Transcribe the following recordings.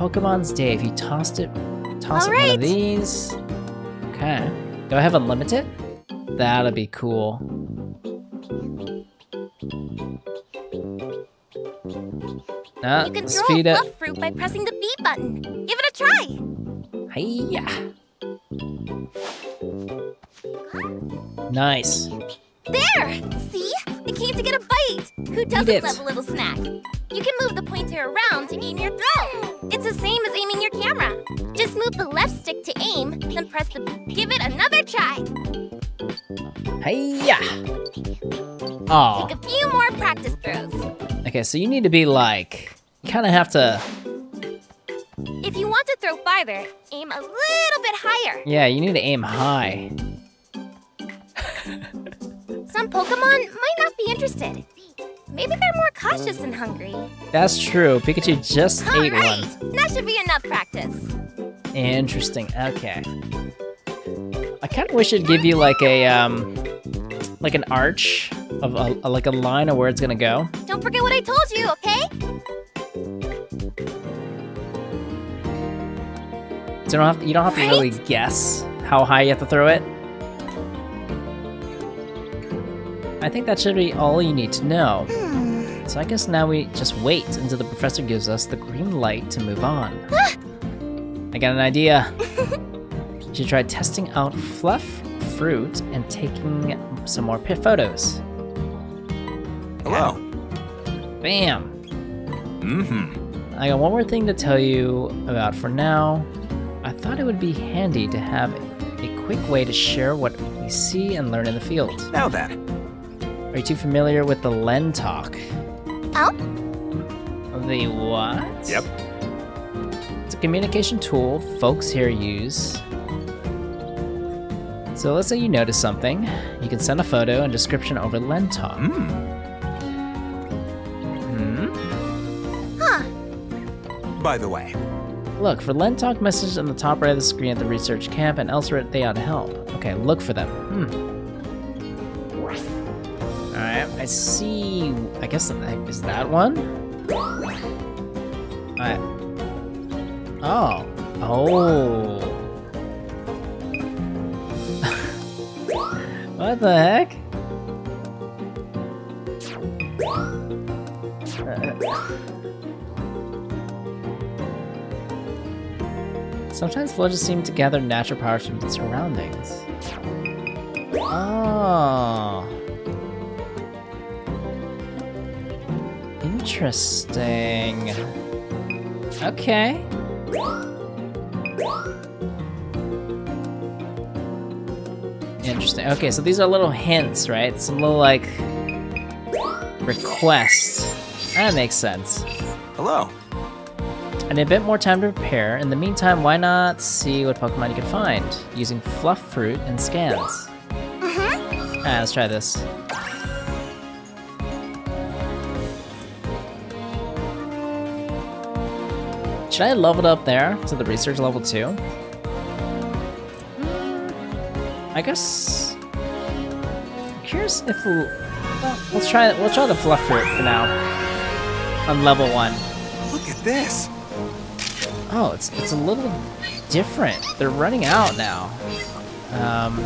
Pokemon's Day. If you tossed it, toss it one of these. Okay. Do I have unlimited? That'll be cool. Nah, You can let's throw feed a it. fruit by pressing the B button. Give it a try. Hiya. Nice. There! See? It came to get a bite. Who doesn't love a little snack? You can move the pointer around to aim your throw. It's the same as aiming your camera. Just move the left stick to aim, then press the give it another try. Hiya. Oh, Take a few more practice throws. okay. So you need to be like, you kind of have to. If you want to throw farther, aim a little bit higher. Yeah, you need to aim high. Some Pokemon might not be interested. Maybe they're more cautious and hungry. That's true. Pikachu just All ate right, one. that should be enough practice. Interesting. Okay. I kind of wish it'd give you like a um, like an arch of a, like a line of where it's gonna go. Don't forget what I told you, okay? So you don't have you don't have to really guess how high you have to throw it. I think that should be all you need to know. Hmm. So I guess now we just wait until the professor gives us the green light to move on. I got an idea. You should try testing out fluff, fruit, and taking some more pit photos. Hello. Bam! Mm-hmm. I got one more thing to tell you about for now. I thought it would be handy to have a quick way to share what we see and learn in the field. Now then. Are you too familiar with the Len Talk? Oh? The what? Yep. It's a communication tool folks here use. So let's say you notice something. You can send a photo and description over Len Talk. Hmm. Hmm? Huh. By the way, Look for Len Talk messages on the top right of the screen at the research camp and elsewhere they ought to help. Okay, look for them. Hmm. I see. I guess that is that one? Alright. Oh. Oh. what the heck? Uh, Sometimes villagers seem to gather natural powers from the surroundings. Oh. Interesting. Okay. Interesting. Okay, so these are little hints, right? Some little like requests. That makes sense. hello. I need a bit more time to prepare. In the meantime, why not see what Pokemon you can find using Fluff Fruit and scans? Uh-huh. Ah, let's try this. Should I level it up there to the research level too? Hmm, I guess. I'm curious if we. Well, let's try. We'll try the Fluff Fruit for now. On level one. Look at this. Oh, it's it's a little different. They're running out now. Um,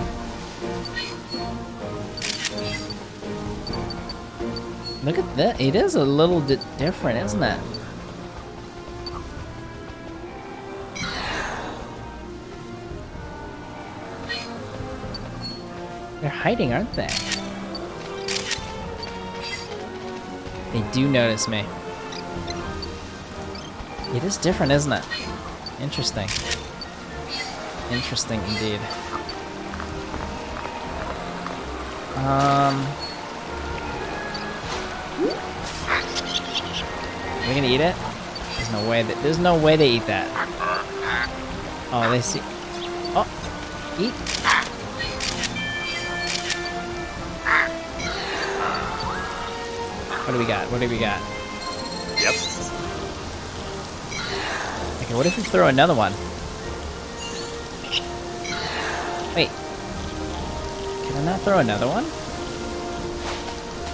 look at that. It is a little di different, isn't it? They're hiding, aren't they? They do notice me. It is different, isn't it? Interesting. Interesting indeed. Um. Are we gonna eat it? There's no way that there's no way they eat that. Oh, they see. Oh, eat. What do we got? What do we got? Yep. Okay, what if we throw another one? Wait. Can I not throw another one?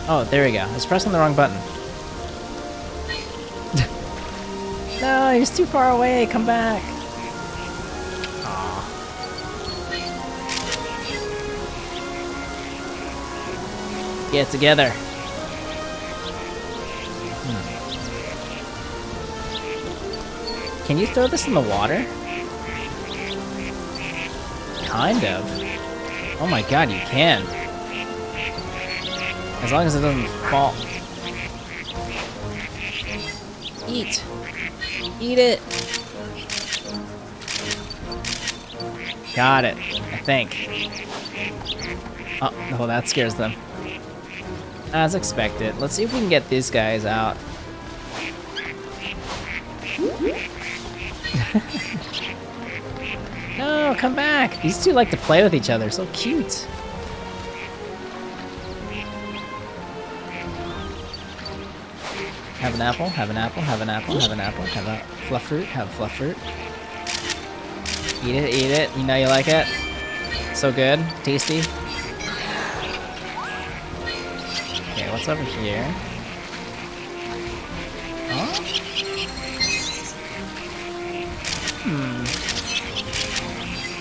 Oh, there we go. I was pressing the wrong button. No, he's too far away. Come back. Aw. Get together. Can you throw this in the water? Kind of. Oh my god, you can. As long as it doesn't fall. Eat. Eat it. Got it, I think. Oh, no, that scares them. As expected. Let's see if we can get these guys out. no, come back! These two like to play with each other. So cute. Have an apple, have an apple, have an apple, have an apple, have a fluff fruit, have a fluff fruit. Eat it, eat it. You know you like it. So good, tasty. Okay, what's over here?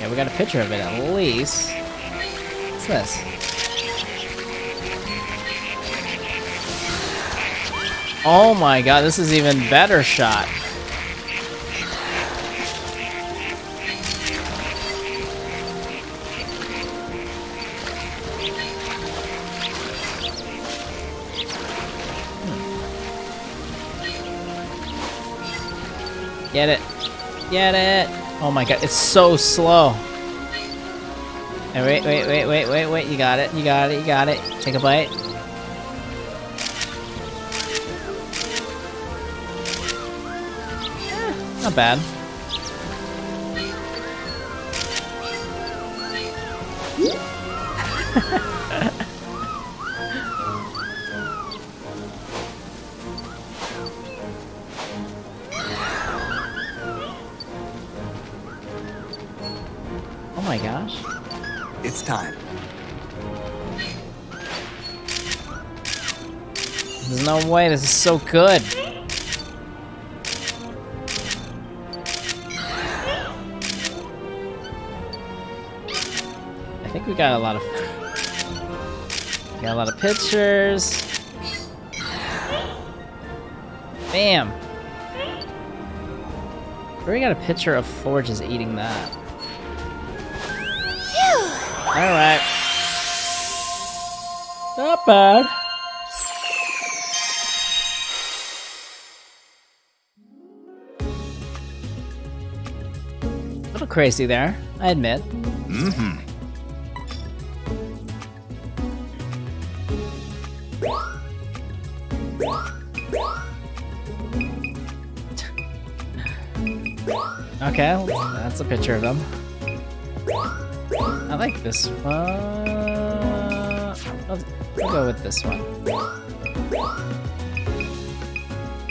We got a picture of it at least. What's this? Oh my god, this is even better shot. Hmm. Get it. Get it. Oh my god, it's so slow. Wait, wait, wait, wait, wait, wait. You got it. You got it. You got it. Take a bite. Eh, not bad. This is so good. I think we got a lot of got a lot of pictures. Bam. We got a picture of Forges eating that. Alright. Not bad. Crazy there, I admit. Mm-hmm. Okay, that's a picture of them. I like this one. I'll, I'll go with this one.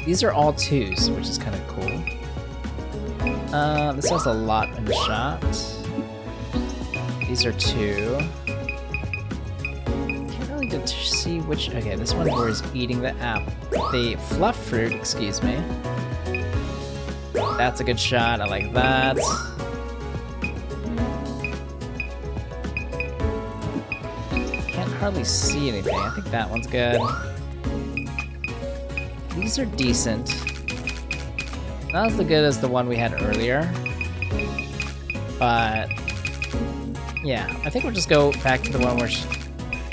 These are all twos, which is kind of cool. Uh, this has a lot in the shot. These are two. Can't really get to see which. Okay, this one where he's eating the apple, the fluff fruit. Excuse me. That's a good shot. I like that. Can't hardly see anything. I think that one's good. These are decent. Not as good as the one we had earlier. But yeah, I think we'll just go back to the one where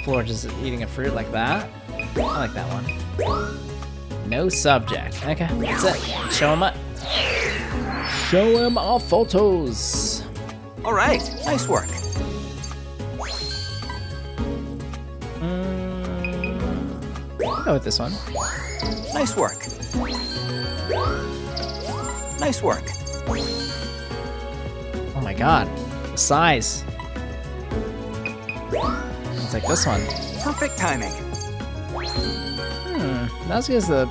Floor just eating a fruit like that. I like that one. No subject. Okay, that's it. Show him up. Show him our photos. All right. Nice work. Mm, I'll go with this one. Nice work. Nice work. Oh my god, the size. It's like this one. Perfect timing. Hmm, not as good as the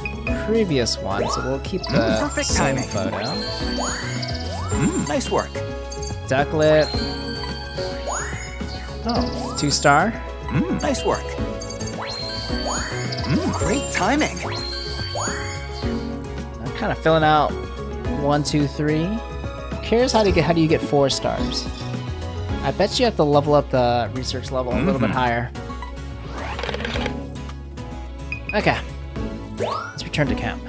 previous one, so we'll keep the Perfect same timing. photo. Mm, nice work. Ducklett. Oh, two star. Mm, nice work. Mm, great timing. I'm kind of filling out one, two, three. Curious how do you get how do you get four stars? I bet you have to level up the research level a little bit mm-hmm. higher. Okay. Let's return to camp.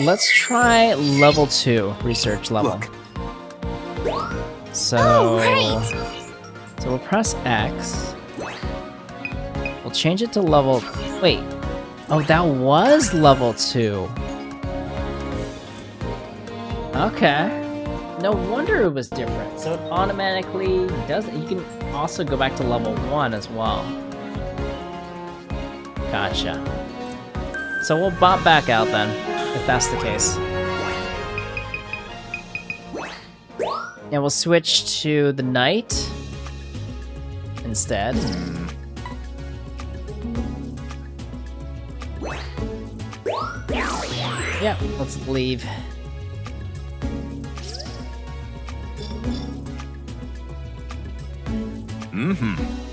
Let's try level two research level. Look. So, Oh, right. so we'll press X. We'll change it to level. Wait. Oh, that was level two. Okay. No wonder it was different. So it automatically does. You can also go back to level one as well. Gotcha. So we'll bop back out then, if that's the case. And we'll switch to the night instead. Yeah, let's leave. Mm-hmm.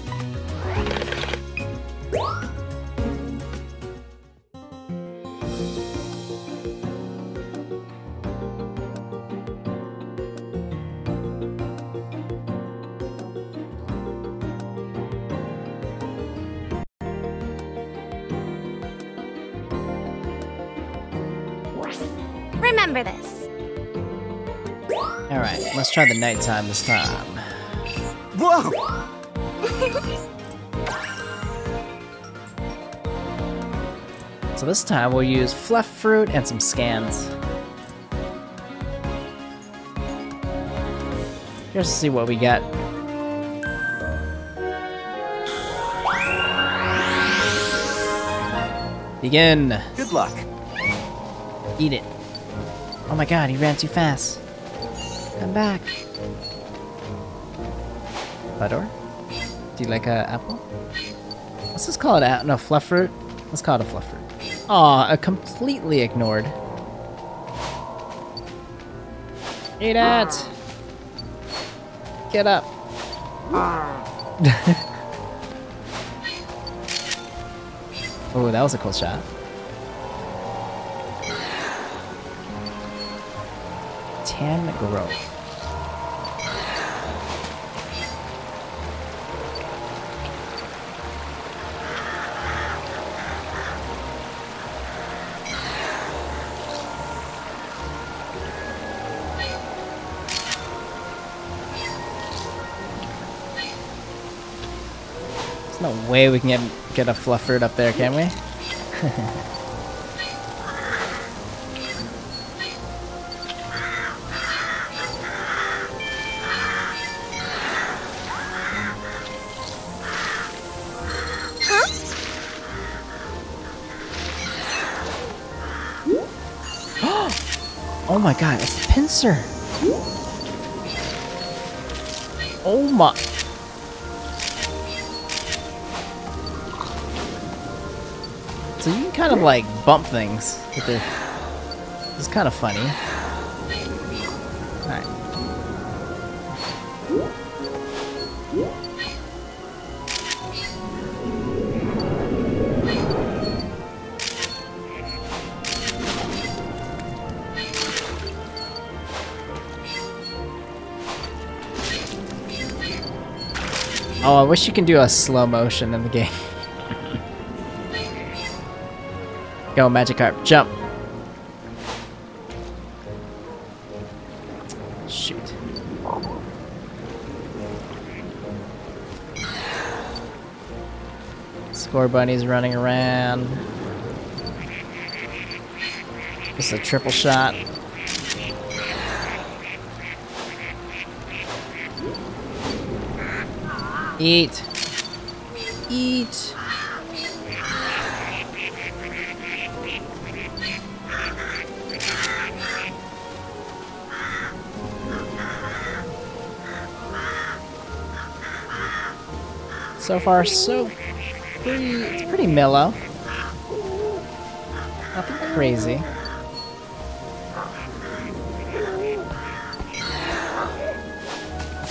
Try the nighttime this time. Whoa! So this time we'll use fluff fruit and some scans. Just to see what we get. Begin. Good luck. Eat it. Oh my god, he ran too fast. Come back. Fedor? Do you like a apple? Let's just call it a no fluff fruit. Let's call it a fluff fruit. Aw, a completely ignored. Eat it! Get up. oh, that was a cool shot. Tan Grove. There's no way we can get get a flufford up there, can we? my god, it's a Pinsir! Oh my... So you can kind of like bump things. It's kind of funny. Oh, I wish you can do a slow motion in the game. Go, Magikarp, jump! Shoot. Scorbunny's running around. Just a triple shot. Eat. Eat. So far, so pretty. It's pretty mellow. Nothing crazy.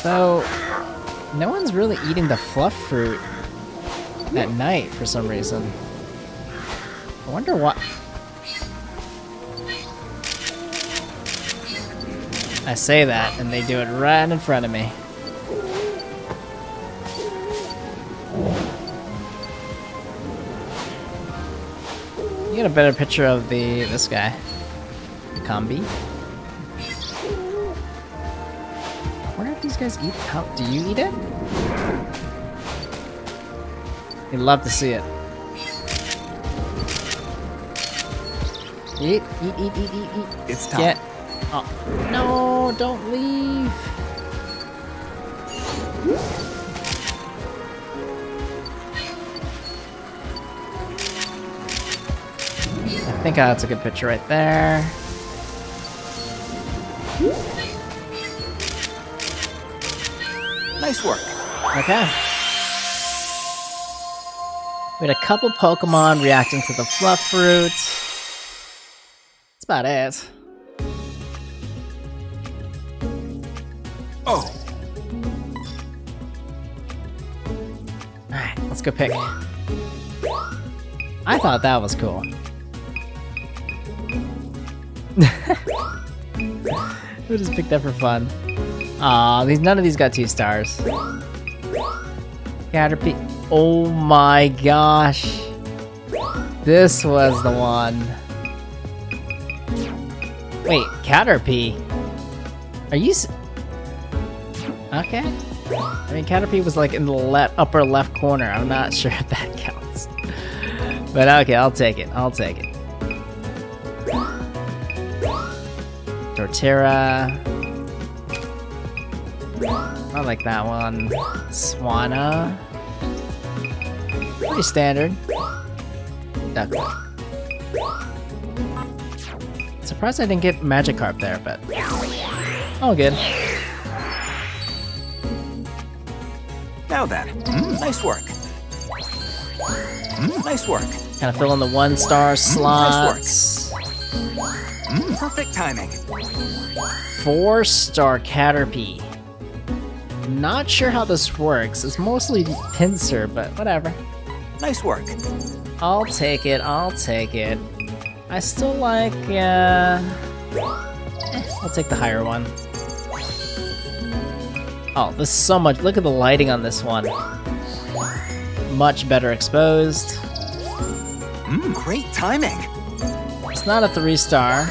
So, no one's really eating the fluff fruit at night for some reason. I wonder what. I say that, and they do it right in front of me. You get a better picture of the this guy, Combee. These guys eat. How do you eat it? You'd love to see it. Eat, eat, eat, eat, eat, eat. It's time. Get. Oh no! Don't leave. I think that's a good picture right there. Nice work. Okay. We had a couple Pokemon reacting to the fluff fruit. That's about it. Oh, Alright, let's go pick. I thought that was cool. we just picked that for fun. Aw, these none of these got two stars. Caterpie. Oh my gosh. This was the one. Wait, Caterpie. Are you? Okay. I mean, Caterpie was like in the le upper left corner. I'm not sure if that counts. But okay, I'll take it. I'll take it. Torterra. I like that one. Swanna. Pretty standard. Ducklett. Surprised I didn't get Magikarp there, but all good. now then. Mm, nice work. Mm, nice work. Kind of fill in the one star work. slots. Mm, perfect timing. Four star Caterpie. Not sure how this works. It's mostly Pinsir, but whatever. Nice work. I'll take it. I'll take it. I still like. Uh, eh, I'll take the higher one. Oh, this is so much. Look at the lighting on this one. Much better exposed. Mm, great timing. It's not a three star.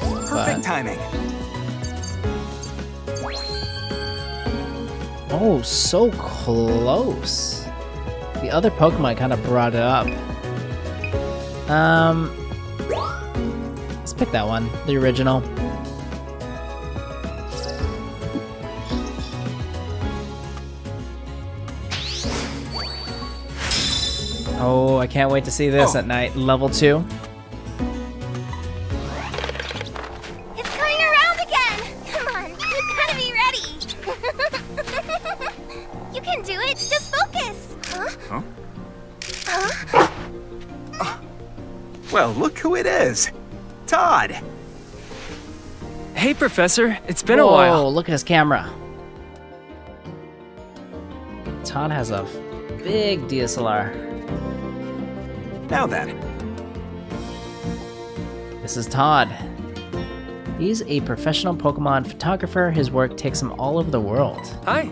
Perfect But- timing. Oh, so close. The other Pokemon kind of brought it up. Um, let's pick that one, the original. Oh, I can't wait to see this oh. at night. Level 2. Well, look who it is. Todd. Hey, Professor. It's been a Whoa, while. look at his camera. Todd has a big DSLR. Now then. This is Todd. He's a professional Pokemon photographer. His work takes him all over the world. Hi.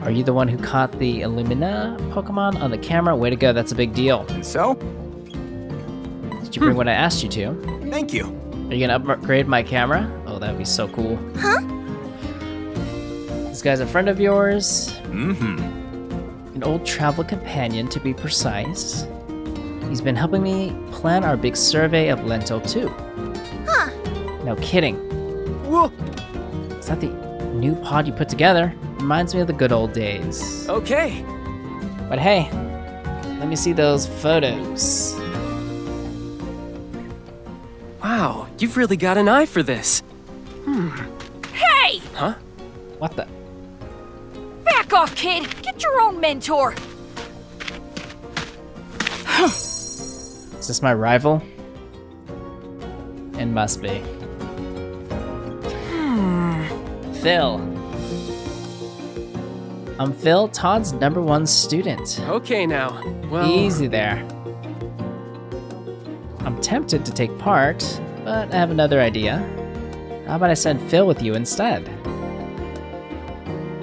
Are you the one who caught the Illumina Pokemon on the camera? Way to go, that's a big deal. And so, Did you bring what I asked you to? thank you. Are you gonna upgrade my camera? Oh, that would be so cool. Huh? This guy's a friend of yours, Mm-hmm. an old travel companion to be precise. He's been helping me plan our big survey of Lental 2. Huh? No kidding. Whoa. Is that the new pod you put together? Reminds me of the good old days. Okay. But hey, let me see those photos. Wow, you've really got an eye for this. Hmm. Hey! Huh? What the? Back Back off, kid! Get your own mentor! Is this my rival? It must be. Hmm. Phil. I'm Phil, Todd's number one student. Okay now. Well, Easy there. I'm tempted to take part, but I have another idea. How about I send Phil with you instead?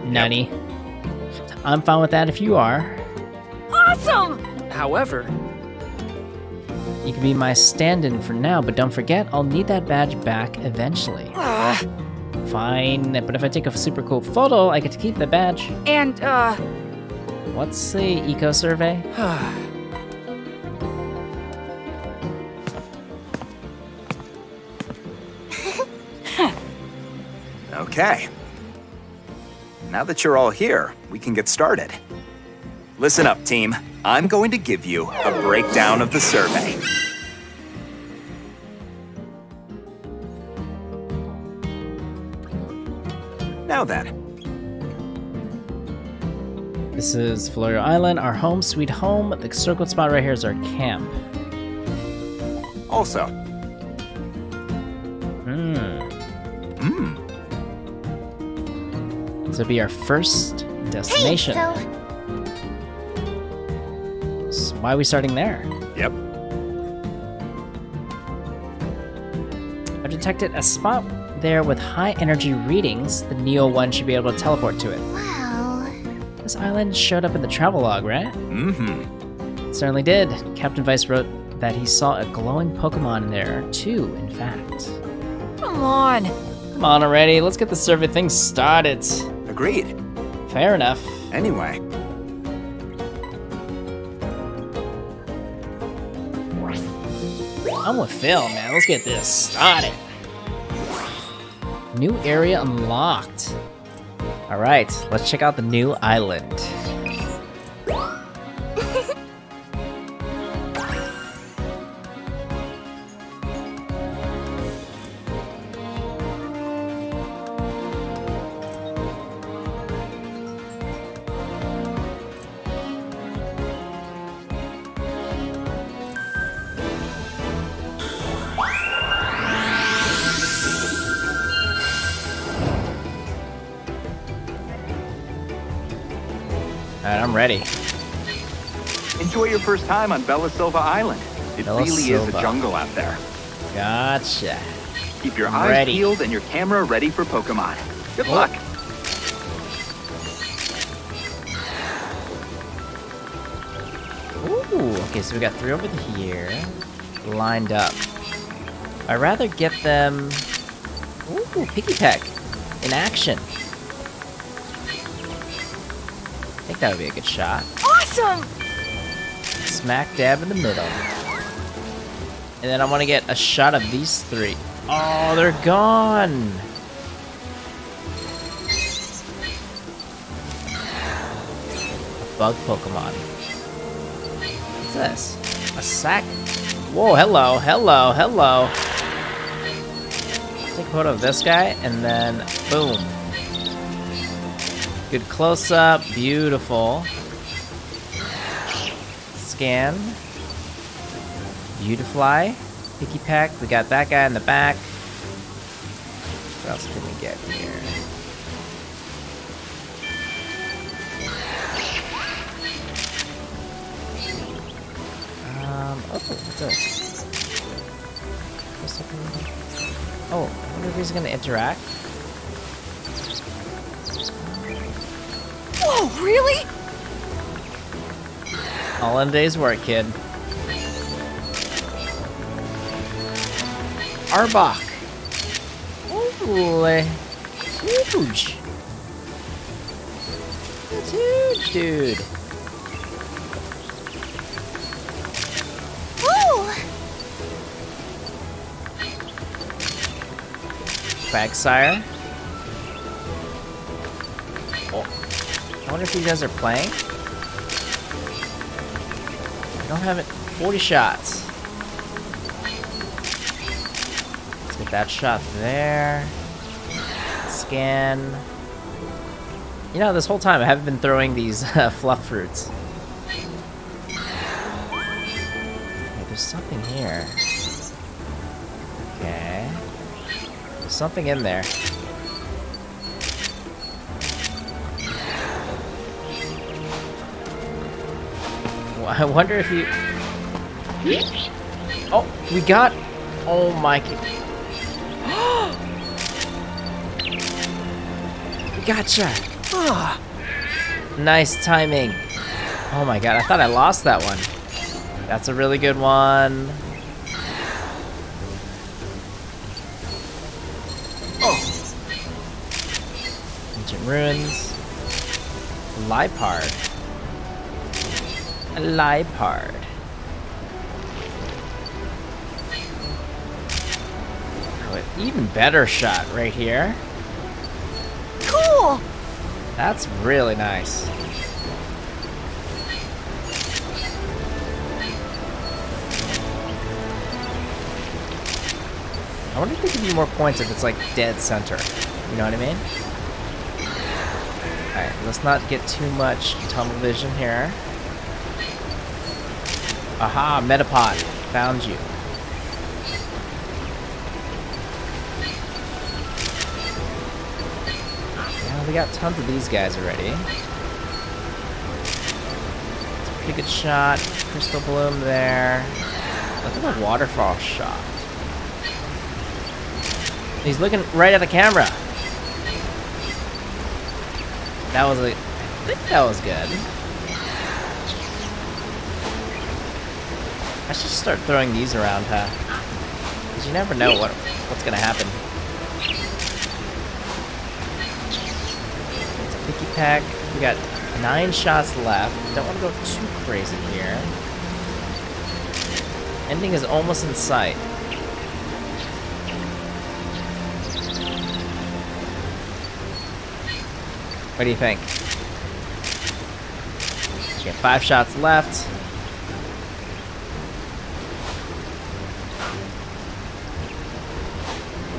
Nunny. I'm fine with that if you are. Awesome! however, You can be my stand-in for now, but don't forget, I'll need that badge back eventually. Ugh. Fine, but if I take a super cool photo, I get to keep the badge. and, uh, What's the eco survey? Okay. Now that you're all here, we can get started. Listen up, team. I'm going to give you a breakdown of the survey. Now then, This is Florio Island, our home sweet home. The circled spot right here is our camp. also, This will be our first Hey, destination. so So why are we starting there? yep. I've detected a spot there with high energy readings. The NEO-ONE should be able to teleport to it. wow. This island showed up in the travel log, right? Mm-hmm. It certainly did. Captain Vice wrote that he saw a glowing Pokemon there, too, in fact. come on! Come on already, let's get the survey thing started. Agreed. Fair enough. Anyway, I'm with Phil, man. Let's get this started. New area unlocked. All right, let's check out the new island. Ready. enjoy your first time on Belusylva Island. It Bella really is a jungle out there. Gotcha. Keep your eyes Ready. peeled and your camera ready for Pokemon. Good Oh. luck. Ooh, okay, so we got three over here lined up. I'd rather get them. Ooh, Pikipek in action. Think that would be a good shot. Awesome! Smack dab in the middle. And then I want to get a shot of these three. Oh, they're gone. A bug Pokemon. What's this? A sack? Whoa, hello, hello, hello. Take a photo of this guy, and then boom. Good close up, beautiful. Scan. Beautifly. Pikipek. we got that guy in the back. What else can we get here? Um, oh, what's this? Oh, I wonder if he's gonna interact. Really? All in a day's work, kid. Arbok. Holy. Huge. That's huge, dude. Ooh. Wonder if you guys are playing. I don't have it. 40 shots. Let's get that shot there. Scan. You know, this whole time I haven't been throwing these uh, fluff fruits. Okay, there's something here. Okay. There's something in there. I wonder if you... Oh, we got... Oh my... We gotcha! Ah, Nice timing. Oh my god, I thought I lost that one. That's a really good one. Oh! Ancient ruins. Liepard. A Liepard. Oh, an even better shot right here. cool! That's really nice. I wonder if they give you more points if it's like dead center. You know what I mean? Alright, let's not get too much tunnel vision here. Aha, Metapod. Found you. Yeah, we got tons of these guys already. A pretty good shot. Crystabloom there. Look at the waterfall shot. He's looking right at the camera. That was a... I think that was good. I should start throwing these around, huh? Because you never know what what's gonna happen. It's a picky pack. We got nine shots left. Don't want to go too crazy here. Ending is almost in sight. What do you think? Okay, five shots left.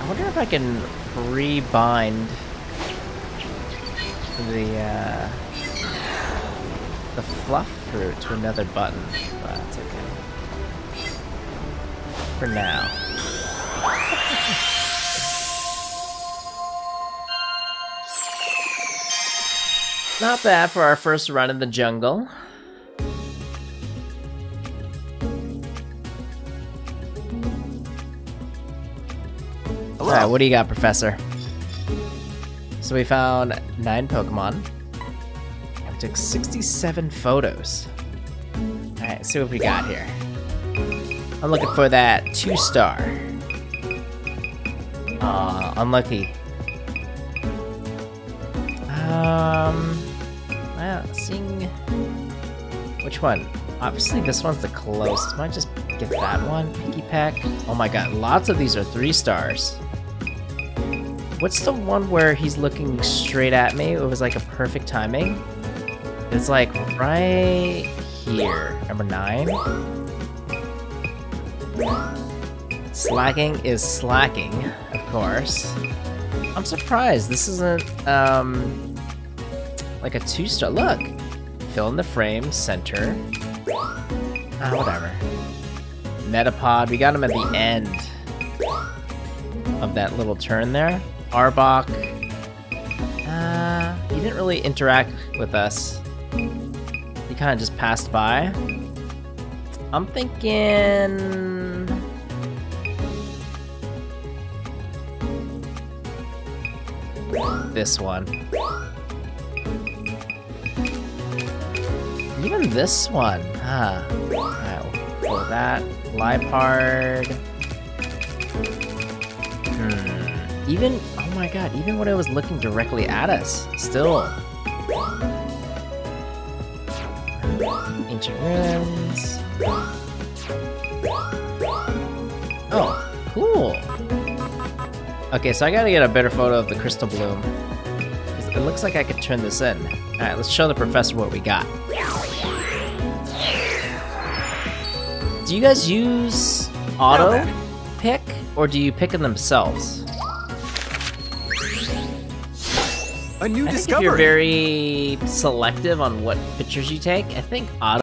Wonder if I can rebind the uh, the fluff fruit to another button, but that's okay. For now. Not bad for our first run in the jungle. What do you got, Professor? So we found nine Pokemon. We took 67 photos. Alright, see what we got here. I'm looking for that two star. Aw, unlucky. Um, well, seeing which one? Obviously, this one's the closest. Might just get that one. Pikipek. Oh my god, lots of these are three stars. What's the one where he's looking straight at me? It was like a perfect timing. It's like right here. Number nine. Slakoth is slacking, of course. I'm surprised this isn't um like a two star. Look, fill in the frame, center. Ah, whatever. Metapod, we got him at the end of that little turn there. Arbok. Uh, he didn't really interact with us. He kind of just passed by. I'm thinking. This one. Even this one. Huh. Alright, we'll pull that. Liepard. Even, oh my god, even when it was looking directly at us, still. Ancient ruins. Oh, cool. Okay, so I gotta get a better photo of the Crystabloom. It looks like I could turn this in. Alright, let's show the professor what we got. Do you guys use auto pick, or do you pick them themselves? A new I discovery. you're very selective on what pictures you take, I think auto